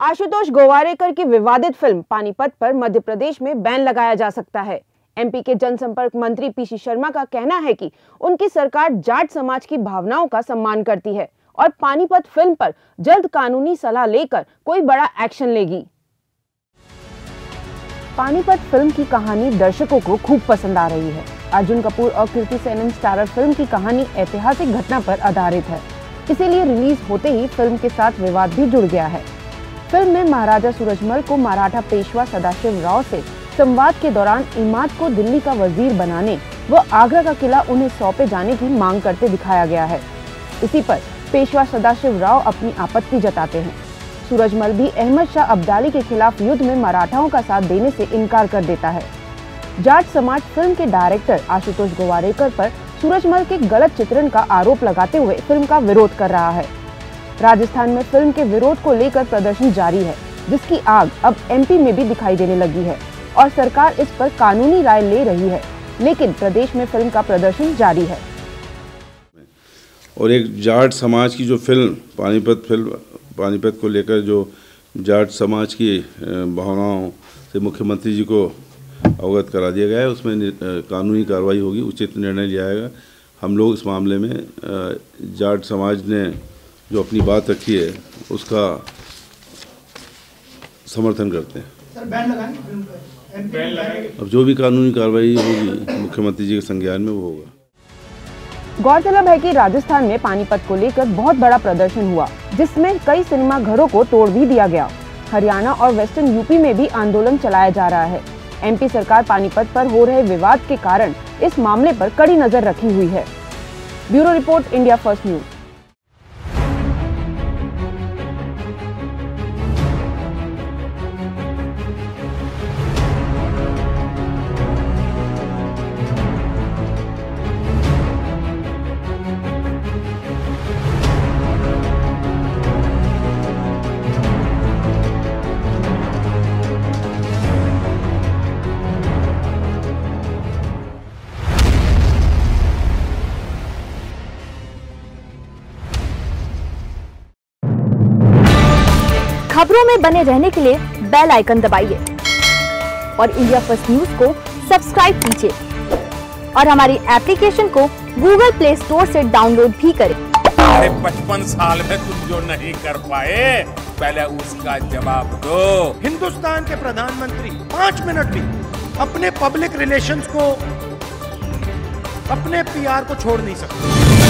आशुतोष गोवारेकर की विवादित फ़िल्म पानीपत पर मध्य प्रदेश में बैन लगाया जा सकता है। एमपी के जनसंपर्क मंत्री पीसी शर्मा का कहना है कि उनकी सरकार जाट समाज की भावनाओं का सम्मान करती है और पानीपत फ़िल्म पर जल्द कानूनी सलाह लेकर कोई बड़ा एक्शन लेगी। पानीपत फ़िल्म की कहानी दर्शकों को खूब पसंद आ रही है। अर्जुन कपूर और कीर्ति सेनन स्टारर फ़िल्म की कहानी ऐतिहासिक घटना पर आधारित है। इसीलिए रिलीज़ होते ही फ़िल्म के साथ विवाद भी जुड़ गया है। फ़िल्म में महाराजा सूरजमल को मराठा पेशवा सदाशिव राव से संवाद के दौरान इमाद को दिल्ली का वज़ीर बनाने व आगरा का किला उन्हें सौंपे जाने की मांग करते दिखाया गया है। इसी पर पेशवा सदाशिव राव अपनी आपत्ति जताते हैं। सूरजमल भी अहमद शाह अब्दाली के खिलाफ युद्ध में मराठाओं का साथ देने से इनकार कर देता है। जाट समाज फ़िल्म के डायरेक्टर आशुतोष गोवारेकर पर सूरजमल के गलत चित्रण का आरोप लगाते हुए फ़िल्म का विरोध कर रहा है। राजस्थान में फ़िल्म के विरोध को लेकर प्रदर्शन जारी है, जिसकी आग अब एमपी में भी दिखाई देने लगी है और सरकार इस पर कानूनी राय ले रही है, लेकिन प्रदेश में फ़िल्म का प्रदर्शन जारी है। और एक जाट समाज की जो फ़िल्म, पानीपत फ़िल्म, पानीपत को लेकर जो जाट समाज की भावनाओं से मुख्यमंत्री जी को अवगत करा दिया गया है। उसमें कानूनी कार्रवाई होगी उचित निर्णय लिया जाएगा। हम लोग इस मामले में जाट समाज ने जो अपनी बात रखी है उसका समर्थन करते हैं। सर बैन लगाएँगे? अब जो भी कानूनी कार्रवाई होगी मुख्यमंत्री जी के संज्ञान में वो होगा। गौरतलब है कि राजस्थान में पानीपत को लेकर बहुत बड़ा प्रदर्शन हुआ जिसमें कई सिनेमा घरों को तोड़ भी दिया गया। हरियाणा और वेस्टर्न यूपी में भी आंदोलन चलाया जा रहा है। एमपी सरकार पानीपत पर हो रहे विवाद के कारण इस मामले पर कड़ी नज़र रखी हुई है। Bureau report, India first news. खबरों में बने रहने के लिए बेल आइकन दबाइए। और इंडिया फ़र्स्ट न्यूज़ को सब्सक्राइब कीजिए। और हमारी एप्लीकेशन को गूगल प्ले स्टोर से डाउनलोड भी करें। अरे पचपन साल में तुम जो नहीं कर पाए पहले उसका जवाब दो। हिंदुस्तान के प्रधानमंत्री पाँच मिनट भी अपने पब्लिक रिलेशंस को अपने पीआर को छोड़ नहीं सकते।